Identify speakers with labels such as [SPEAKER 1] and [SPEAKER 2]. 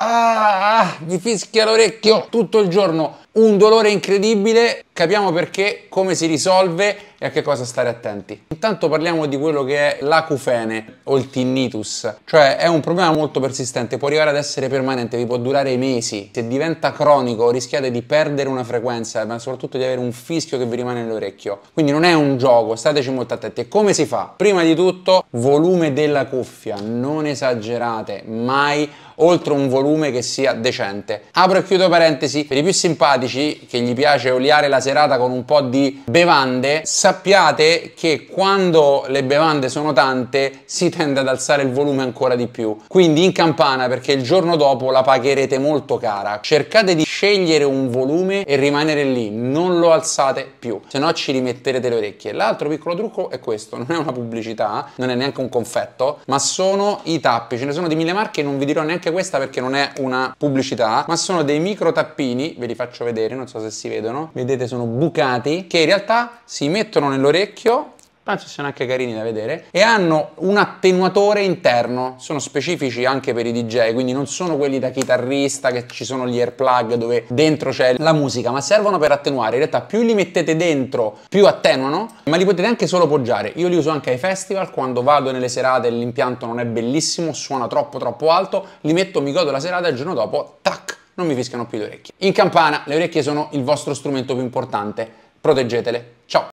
[SPEAKER 1] Ah, mi fischia l'orecchio tutto il giorno, un dolore incredibile, capiamo perché, come si risolve e a che cosa stare attenti. Intanto parliamo di quello che è l'acufene o il tinnitus, cioè è un problema molto persistente, può arrivare ad essere permanente, vi può durare mesi, se diventa cronico rischiate di perdere una frequenza, ma soprattutto di avere un fischio che vi rimane nell'orecchio. Quindi non è un gioco, stateci molto attenti. E come si fa? Prima di tutto, volume della cuffia, non esagerate mai oltre un volume che sia decente. Apro e chiudo parentesi, per i più simpatici che gli piace oliare la serata con un po' di bevande, sappiate che quando le bevande sono tante si tende ad alzare il volume ancora di più. Quindi in campana perché il giorno dopo la pagherete molto cara. Cercate di scegliere un volume e rimanere lì, non lo alzate più, se no ci rimetterete le orecchie. L'altro piccolo trucco è questo, non è una pubblicità, non è neanche un confetto, ma sono i tappi, ce ne sono di mille marche, non vi dirò neanche anche questa perché non è una pubblicità, ma sono dei micro tappini, ve li faccio vedere, non so se si vedono, vedete sono bucati, che in realtà si mettono nell'orecchio penso siano anche carini da vedere, e hanno un attenuatore interno, sono specifici anche per i DJ, quindi non sono quelli da chitarrista che ci sono gli airplug dove dentro c'è la musica, ma servono per attenuare, in realtà più li mettete dentro più attenuano, ma li potete anche solo poggiare, io li uso anche ai festival, quando vado nelle serate e l'impianto non è bellissimo, suona troppo troppo alto, li metto, mi godo la serata e il giorno dopo, tac, non mi fischiano più le orecchie. In campana le orecchie sono il vostro strumento più importante, proteggetele. Ciao!